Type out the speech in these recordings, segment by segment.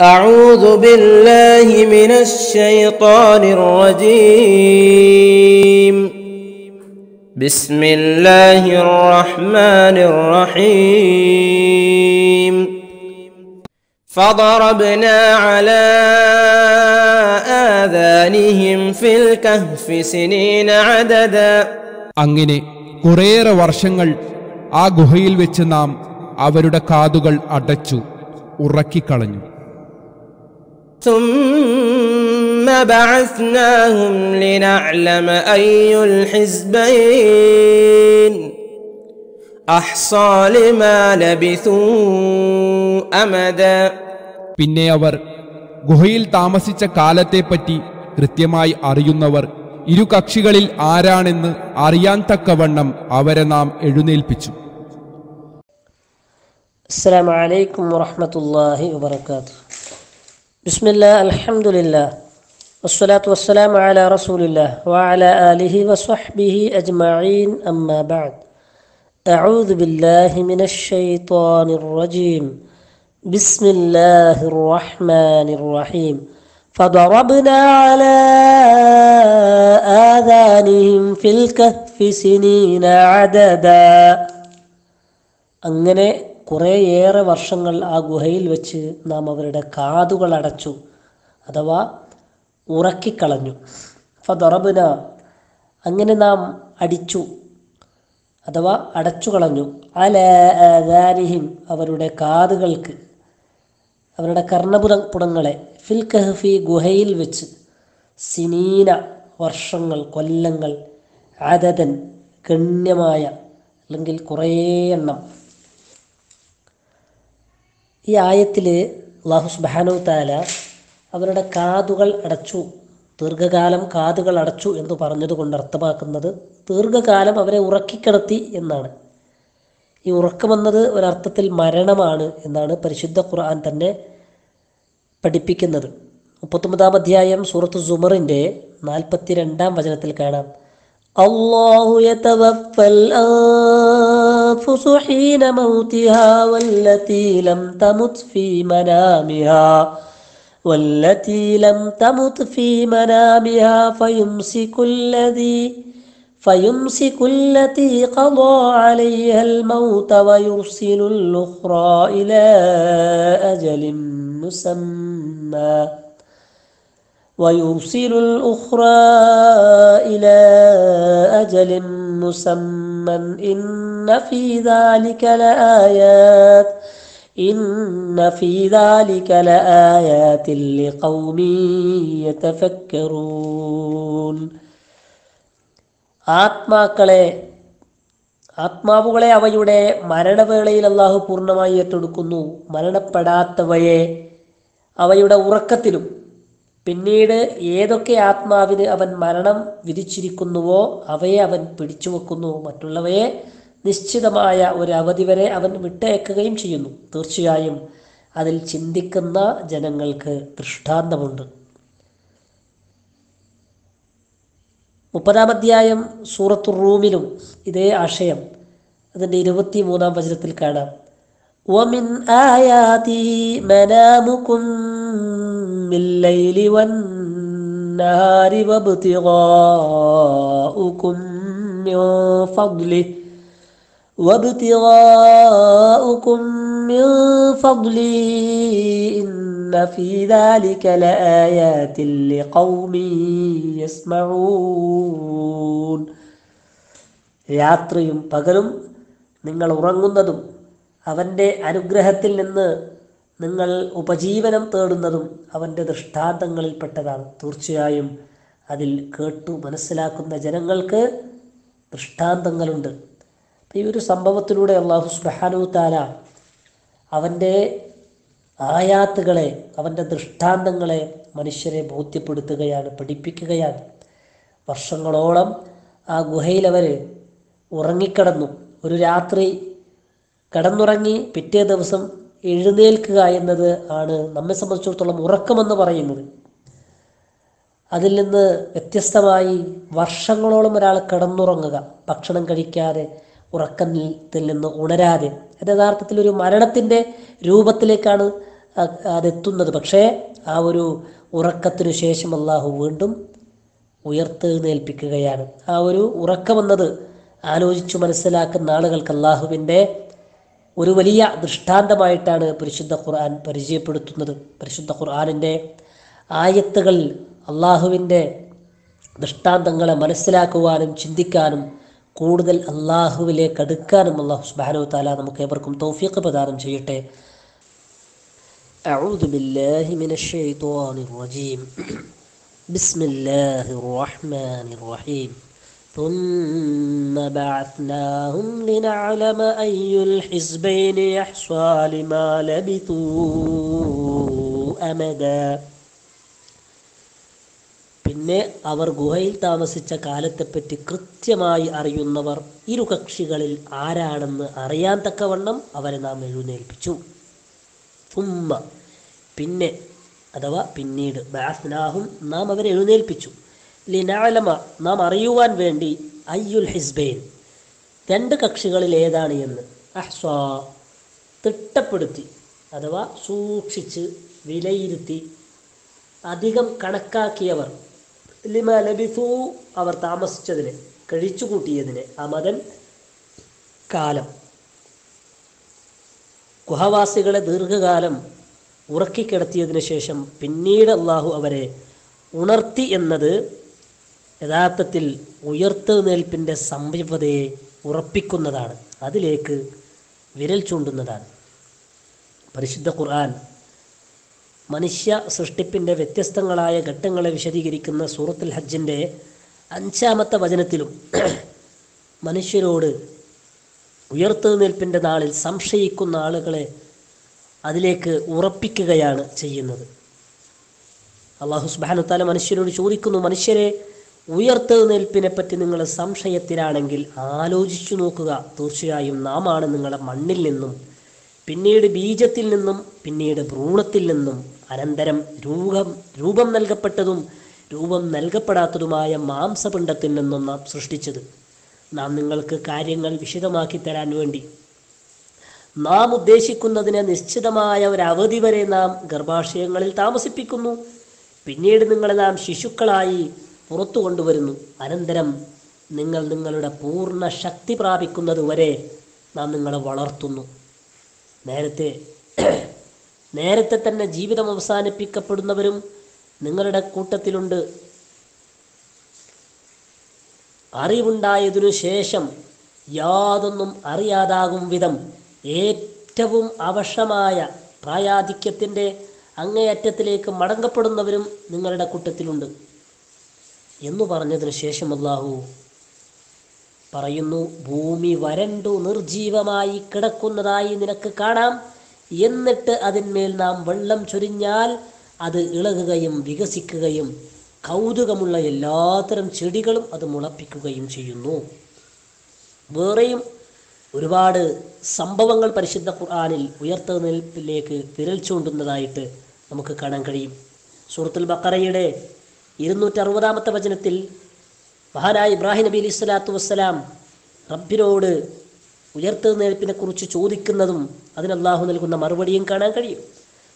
أعوذ بالله من الشيطان الرجيم بسم الله الرحمن الرحيم فضربنا على آذانهم في الكهف سنين عددا അങ്ങനെ കുറേയേറെ വർഷങ്ങൾ ആ ഗുഹയിൽ വെച്ച് നാം അവരുടെ കാതുകൾ അടച്ചു ഉറക്കിക്കളഞ്ഞു ثم بعثناهم لنعلم أي الحزبين أحصى لما لبثوا أمدا പിന്നെ അവർ ഗുഹയിൽ താമസിച്ച കാലത്തെപ്പറ്റി കൃത്യമായി അറിയുന്നവർ ഇരു കക്ഷികളിൽ ആരാണെന്ന് അറിയാൻ തക്കവണ്ണം അവരെ നാം എഴുന്നേൽപ്പിച്ചു السلام عليكم ورحمة الله وبركاته بسم الله الحمد لله والصلاة والسلام على رسول الله وعلى آله وصحبه أجمعين أما بعد أعوذ بالله من الشيطان الرجيم بسم الله الرحمن الرحيم فضربنا على آذانهم في الكهف سنين عددا അങ്ങനെ കുറേയേറെ വർഷങ്ങൾ ആ ഗുഹയിൽ വെച്ച് നാം അവരുടെ കാതുകൾ അടച്ചു അഥവാ ഉറക്കിക്കളഞ്ഞു. ഫതൊറബുന അങ്ങനെ നാം അടിച്ചു അഥവാ അടച്ചു കളഞ്ഞു അല ആദാനിഹിം അവരുടെ കാതുകൾക്ക് അവരുടെ കർണപുര പുടങ്ങളെ. ഫിൽ കഹഫി ഗുഹയിൽ വെച്ച് സിനീന വർഷങ്ങൾ കൊല്ലങ്ങൾ അതതൻ ഗണ്യമായ അല്ലെങ്കിൽ കുറേ എണ്ണം ഈ ആയത്തിൽ അള്ളാഹു സുബാനോ താല അവരുടെ കാതുകൾ അടച്ചു ദീർഘകാലം കാതുകൾ അടച്ചു എന്ന് പറഞ്ഞതുകൊണ്ട് അർത്ഥമാക്കുന്നത് ദീർഘകാലം അവരെ ഉറക്കിക്കിടത്തി എന്നാണ്. ഈ ഉറക്കമെന്നത് ഒരർത്ഥത്തിൽ മരണമാണ് എന്നാണ് പരിശുദ്ധ ഖുർആൻ തന്നെ പഠിപ്പിക്കുന്നത്. മുപ്പത്തൊമ്പതാം അധ്യായം സൂറത്ത് സുമറിന്റെ നാൽപ്പത്തി രണ്ടാം വചനത്തിൽ കാണാം. അള്ളാഹു الأنفس حين موتها والتي لم تمت في منامها والتي لم تمت في منامها فيمسك الذي فيمسك التي قضى عليها الموت ويرسل الأخرى إلى أجل مسمى. ويرسل الأخرى إلى أجل مسمى. إن في ذلك لآيات إن في ذلك لآيات لقوم يتفكرون ആത്മാക്കളെ ആത്മാവുകളെ അവയുടെ മരണവേളയിൽ അള്ളാഹു പൂർണ്ണമായി ഏറ്റെടുക്കുന്നു മരണപ്പെടാത്തവയെ അവയുടെ ഉറക്കത്തിലും പിന്നീട് ഏതൊക്കെ ആത്മാവിന് അവൻ മരണം വിധിച്ചിരിക്കുന്നുവോ അവയെ അവൻ പിടിച്ചു വെക്കുന്നു മറ്റുള്ളവയെ നിശ്ചിതമായ ഒരു അവധി വരെ അവൻ വിട്ടയക്കുകയും ചെയ്യുന്നു തീർച്ചയായും അതിൽ ചിന്തിക്കുന്ന ജനങ്ങൾക്ക് ദൃഷ്ടാന്തമുണ്ട് മുപ്പതാം അധ്യായം സൂറത്തു റൂമിലും ഇതേ ആശയം അതിൻ്റെ ഇരുപത്തി മൂന്നാം വചനത്തിൽ കാണാം ومن آياته منامكم بالليل والنهار وابتغاؤكم من فضله وابتغاؤكم من فضله إن في ذلك لآيات لقوم يسمعون രാത്രിയും പകലും നിങ്ങൾ ഉറങ്ങുന്നതും അവൻ്റെ അനുഗ്രഹത്തിൽ നിന്ന് നിങ്ങൾ ഉപജീവനം തേടുന്നതും അവന്റെ ദൃഷ്ടാന്തങ്ങളിൽപ്പെട്ടതാണ്. തീർച്ചയായും അതിൽ കേട്ടു മനസ്സിലാക്കുന്ന ജനങ്ങൾക്ക് ദൃഷ്ടാന്തങ്ങളുണ്ട്. ഈ ഒരു സംഭവത്തിലൂടെ അള്ളാഹു സുബാനു താല അവന്റെ ആയാത്തുകളെ അവന്റെ ദൃഷ്ടാന്തങ്ങളെ മനുഷ്യരെ ബോധ്യപ്പെടുത്തുകയാണ് പഠിപ്പിക്കുകയാണ്. വർഷങ്ങളോളം ആ ഗുഹയിൽ അവർ ഉറങ്ങിക്കിടന്നു. ഒരു രാത്രി കടന്നുറങ്ങി പിറ്റേ ദിവസം എഴുന്നേൽക്കുക എന്നത് ആണ് നമ്മെ സംബന്ധിച്ചിടത്തോളം ഉറക്കമെന്ന് പറയുന്നത്. അതിൽ നിന്ന് വ്യത്യസ്തമായി വർഷങ്ങളോളം ഒരാൾ കിടന്നുറങ്ങുക ഭക്ഷണം കഴിക്കാതെ ഉറക്കത്തിൽ നിന്ന് ഉണരാതെ. അത് യഥാർത്ഥത്തിൽ ഒരു മരണത്തിന്റെ രൂപത്തിലേക്കാണ് അതെത്തുന്നത്. പക്ഷേ ആ ഒരു ഉറക്കത്തിനു ശേഷം അള്ളാഹു വീണ്ടും ഉയർത്തെഴുന്നേൽപ്പിക്കുകയാണ്. ആ ഒരു ഉറക്കമെന്നത് ആലോചിച്ചു മനസ്സിലാക്കുന്ന ആളുകൾക്ക് അള്ളാഹുവിന്റെ ഒരു വലിയ ദൃഷ്ടാന്തമായിട്ടാണ് പരിശുദ്ധ ഖുർആൻ പരിചയപ്പെടുത്തുന്നത് പരിശുദ്ധ ഖുർആനിൻ്റെ ആയത്തുകൾ അള്ളാഹുവിൻ്റെ ദൃഷ്ടാന്തങ്ങളെ മനസ്സിലാക്കുവാനും ചിന്തിക്കാനും കൂടുതൽ അള്ളാഹുവിലേക്ക് അടുക്കാനും അള്ളാഹു സുബാനു താല നമുക്ക് ഏവർക്കും തൗഫീഖ് പ്രദാനം ചെയ്യട്ടെ أعوذ بالله من الشيطان الرجيم بسم الله الرحمن الرحيم ثم بعثناهم لنعلم أي الحزبين يحصى لما لبثوا أمدا പിന്നെ അവർ ഗുഹയിൽ താമസിച്ച കാലത്തെപ്പറ്റി കൃത്യമായി അറിയുന്നവർ ഇരു കക്ഷികളിൽ ആരാണെന്ന് അറിയാൻ തക്കവണ്ണം അവരെ നാം എഴുന്നേൽപ്പിച്ചു തുമ്മ പിന്നെ അഥവാ പിന്നീട് ബാസ്നാഹും നാം അവരെ എഴുന്നേൽപ്പിച്ചു ലിനാലമ നാം അറിയുവാൻ വേണ്ടി അയ്യുൽ ഹിസ്ബൈൻ രണ്ട് കക്ഷികളിൽ ഏതാണ് എന്ന്. അഹ്സ്വാ തിട്ടപ്പെടുത്തി അഥവാ സൂക്ഷിച്ച് വിലയിരുത്തി അധികം കണക്കാക്കിയവർ. ലിമ ലബിസു അവർ താമസിച്ചതിന് കഴിച്ചുകൂട്ടിയതിന് അമദൻ കാലം. ഗുഹവാസികളെ ദീർഘകാലം ഉറക്കിക്കിടത്തിയതിനു ശേഷം പിന്നീട് അള്ളാഹു അവരെ ഉണർത്തി എന്നത് യഥാർത്ഥത്തിൽ ഉയർത്തെഴുന്നേൽപ്പിന്റെ സംഭവതയെ ഉറപ്പിക്കുന്നതാണ്. അതിലേക്ക് വിരൽ ചൂണ്ടുന്നതാണ്. പരിശുദ്ധ ഖുർആൻ മനുഷ്യ സൃഷ്ടിപ്പിന്റെ വ്യത്യസ്തങ്ങളായ ഘട്ടങ്ങളെ വിശദീകരിക്കുന്ന സൂറത്തുൽ ഹജ്ജിന്റെ അഞ്ചാമത്തെ വചനത്തിലും മനുഷ്യരോട് ഉയർത്തെഴുന്നേൽപ്പിന്റെ നാളിൽ സംശയിക്കുന്ന ആളുകളെ അതിലേക്ക് ഉറപ്പിക്കുകയാണ് ചെയ്യുന്നത്. അള്ളാഹു സുബാനുത്താല മനുഷ്യരോട് ചോദിക്കുന്നു മനുഷ്യരെ ഉയർത്തെഴുന്നേൽപ്പിനെ പറ്റി നിങ്ങൾ സംശയത്തിലാണെങ്കിൽ ആലോചിച്ചു നോക്കുക. തീർച്ചയായും നാമാണ് നിങ്ങളെ മണ്ണിൽ നിന്നും പിന്നീട് ബീജത്തിൽ നിന്നും പിന്നീട് ഭ്രൂണത്തിൽ നിന്നും അനന്തരം രൂപം രൂപം നൽകപ്പെട്ടതും രൂപം നൽകപ്പെടാത്തതുമായ മാംസപിണ്ഡത്തിൽ നിന്നും നാം സൃഷ്ടിച്ചത്. നാം നിങ്ങൾക്ക് കാര്യങ്ങൾ വിശദമാക്കി തരാൻ വേണ്ടി. നാം ഉദ്ദേശിക്കുന്നതിനെ നിശ്ചിതമായ ഒരു അവധി വരെ നാം ഗർഭാശയങ്ങളിൽ താമസിപ്പിക്കുന്നു. പിന്നീട് നിങ്ങളെ നാം ശിശുക്കളായി പുറത്തു കൊണ്ടുവരുന്നു. അനന്തരം നിങ്ങൾ നിങ്ങളുടെ പൂർണ ശക്തി പ്രാപിക്കുന്നത് വരെ നാം നിങ്ങളെ വളർത്തുന്നു. നേരത്തെ നേരത്തെ തന്നെ ജീവിതം അവസാനിപ്പിക്കപ്പെടുന്നവരും നിങ്ങളുടെ കൂട്ടത്തിലുണ്ട്. അറിവുണ്ടായതിനു ശേഷം യാതൊന്നും അറിയാതാകും വിധം ഏറ്റവും അവശമായ പ്രായാധിക്യത്തിന്റെ അങ്ങേയറ്റത്തിലേക്ക് മടങ്ങപ്പെടുന്നവരും നിങ്ങളുടെ കൂട്ടത്തിലുണ്ട്. എന്നു പറഞ്ഞതിന് ശേഷം അള്ളാഹു പറയുന്നു ഭൂമി വരണ്ടു നിർജീവമായി കിടക്കുന്നതായി നിനക്ക് കാണാം. എന്നിട്ട് അതിന്മേൽ നാം വെള്ളം ചൊരിഞ്ഞാൽ അത് ഇളകുകയും വികസിക്കുകയും കൗതുകമുള്ള എല്ലാത്തരം ചെടികളും അത് മുളപ്പിക്കുകയും ചെയ്യുന്നു. വേറെയും ഒരുപാട് സംഭവങ്ങൾ പരിശുദ്ധ ഖുർആനിൽ നിൽപ്പിലേക്ക് വിരൽ ചൂണ്ടുന്നതായിട്ട് നമുക്ക് കാണാൻ കഴിയും. സുഹൃത്തുൽ ബക്കറയുടെ ഇരുന്നൂറ്ററുപതാമത്തെ വചനത്തിൽ മഹാനായ ഇബ്രാഹിം നബി അലൈഹി സ്വലാത്തു വസ്സലാം റബ്ബിനോട് ഉയർത്തെഴുന്നേൽപ്പിനെ കുറിച്ച് ചോദിക്കുന്നതും അതിന് അള്ളാഹു നൽകുന്ന മറുപടിയും കാണാൻ കഴിയും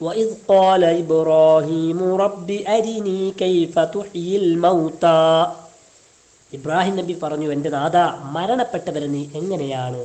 وإذ قال إبراهيم رب أرني كيف تحيي الموتى ഇബ്രാഹിം നബി പറഞ്ഞു എൻ്റെ നാഥ മരണപ്പെട്ടവരെ നീ എങ്ങനെയാണ്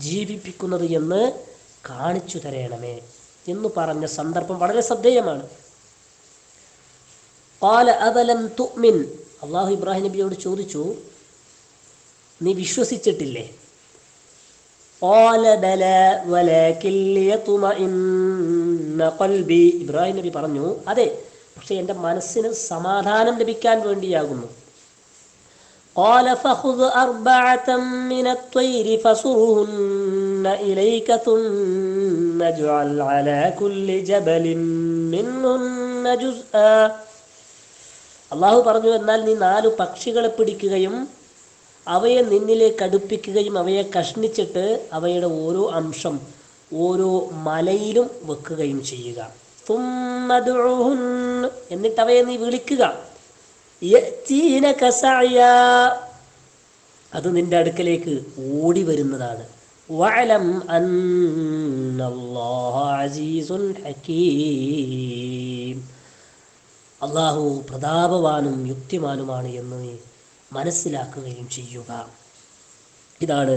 ജീവിപ്പിക്കുന്നത് എന്ന് കാണിച്ചു തരയണമേ എന്ന് പറഞ്ഞ സന്ദർഭം വളരെ ശ്രദ്ധേയമാണ് قال أَوَلَمْ تُؤْمِنْ അള്ളാഹു ഇബ്രാഹിം നബിയോട് ചോദിച്ചു നീ വിശ്വസിച്ചിട്ടില്ലേ قال بلى ولكن ليطمئن قلبي ഇബ്രാഹിം നബി പറഞ്ഞു അതെ പക്ഷെ എൻ്റെ മനസ്സിന് സമാധാനം ലഭിക്കാൻ വേണ്ടിയാകുന്നു قال فخذ أربعة من الطير فصرهن إليك ثم اجعل على كل جبل منهن جزءا അള്ളാഹു പറഞ്ഞു എന്നാൽ നീ നാലു പക്ഷികളെ പിടിക്കുകയും അവയെ നിന്നിലേക്ക് അടുപ്പിക്കുകയും അവയെ കഷ്ണിച്ചിട്ട് അവയുടെ ഓരോ അംശം ഓരോ മലയിലും വെക്കുകയും ചെയ്യുക. എന്നിട്ട് അവയെ നീ വിളിക്കുക. അത് നിന്റെ അടുക്കലേക്ക് ഓടി വരുന്നതാണ് വഅലം ഹകീം അള്ളാഹു പ്രതാപവാനും യുക്തിമാനുമാണ് എന്ന് നീ മനസ്സിലാക്കുകയും ചെയ്യുക ഇതാണ്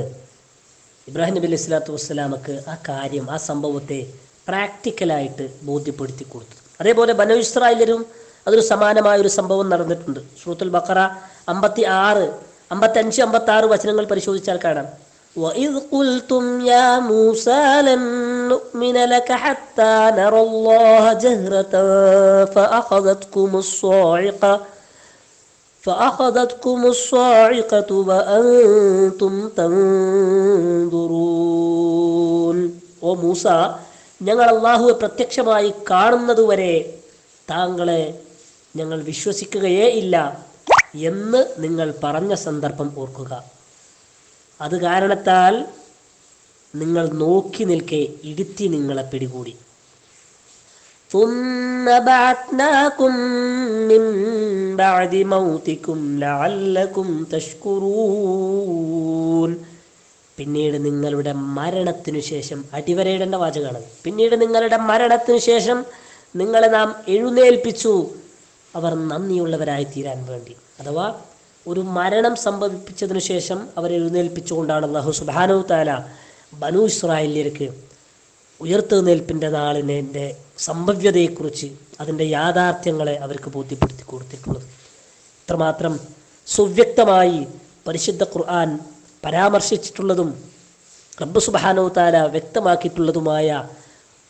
ഇബ്രാഹിം നബി അലൈഹി സ്വലാത്തു വസ്സലാമക്ക് ആ കാര്യം ആ സംഭവത്തെ പ്രാക്ടിക്കലായിട്ട് ബോധ്യപ്പെടുത്തി കൊടുത്തു അതേപോലെ ബനു ഇസ്രായേലരും അതൊരു സമാനമായ ഒരു സംഭവം നടന്നിട്ടുണ്ട് സൂറത്തുൽ ബക്കറ അമ്പത്തി ആറ് അമ്പത്തി അഞ്ച് അമ്പത്തി ആറ് വചനങ്ങൾ പരിശോധിച്ചാൽ കാണാം وَإِذْ قُلْتُمْ يَا مُوسَى لَن نُّؤْمِنَ لَكَ حَتَّى نَرَى اللَّهَ جَهْرَةً فَأَخَذَتْكُمُ الصَّاعِقَةُ فأخذتكم الصاعقة وأنتم تنظرون ഓ മൂസ ഞങ്ങൾ അള്ളാഹുവെ പ്രത്യക്ഷമായി കാണുന്നതുവരെ താങ്കളെ ഞങ്ങൾ വിശ്വസിക്കുകയേ ഇല്ല എന്ന് നിങ്ങൾ പറഞ്ഞ സന്ദർഭം ഓർക്കുക അത് കാരണത്താൽ നിങ്ങൾ നോക്കി നിൽക്കെ ഇടുത്തി നിങ്ങളെ പിടികൂടി. പിന്നീട് നിങ്ങളുടെ മരണത്തിനു ശേഷം അടിവരയിടേണ്ട വാചകമാണ്. പിന്നീട് നിങ്ങളുടെ മരണത്തിനു ശേഷം നിങ്ങളെ നാം എഴുന്നേൽപ്പിച്ചു. അവർ നന്ദിയുള്ളവരായി തീരാൻ വേണ്ടി. അഥവാ ഒരു മരണം സംഭവിപ്പിച്ചതിനു ശേഷം അവരെ എഴുന്നേൽപ്പിച്ചുകൊണ്ടാണ് അള്ളാഹു സുബാനു താല ബനു ഇസ്രായേലിയർക്ക് ഉയർത്തെഴുന്നേൽപ്പിന്റെ നാളിനെ സംഭവ്യതയെക്കുറിച്ച് അതിന്റെ യാഥാർത്ഥ്യങ്ങളെ അവർക്ക് ബോധ്യപ്പെടുത്തി കൊടുത്തിട്ടുള്ളത്. ഇത്രമാത്രം സുവ്യക്തമായി പരിശുദ്ധ ഖുർആൻ പരാമർശിച്ചിട്ടുള്ളതും റബ്ബ് സുബാനോ താല വ്യക്തമാക്കിയിട്ടുള്ളതുമായ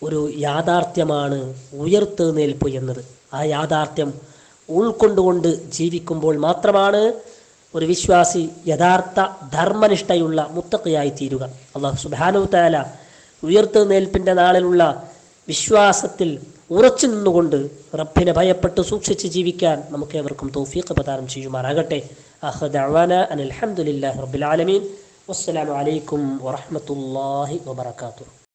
ഒരു യാഥാർത്ഥ്യമാണ് ഉയർത്തെഴുന്നേൽപ്പ് എന്നത്. ആ യാഥാർത്ഥ്യം ഉൾക്കൊണ്ടുകൊണ്ട് ജീവിക്കുമ്പോൾ മാത്രമാണ് ഒരു വിശ്വാസി യഥാർത്ഥ ധർമ്മനിഷ്ഠയുള്ള മുത്തക്കയായി തീരുക. അള്ളാഹു സുബാനു താല ഉയർത്തെഴുന്നേൽപ്പിന്റെ നാളിലുള്ള വിശ്വാസത്തിൽ ഉറച്ചു നിന്നുകൊണ്ട് റബ്ബിനെ ഭയപ്പെട്ട് സൂക്ഷിച്ച് ജീവിക്കാൻ നമുക്ക് ഏവർക്കും തൗഫീഖ് പ്രദാനം ചെയ്യുമാറാകട്ടെ. അഹദഅവാന അനിൽ ഹംദുലില്ലാഹി റബ്ബിൽ ആലമീൻ. വസ്സലാമു അലൈക്കും വറഹ്മത്തുള്ളാഹി വബറകാതുഹു.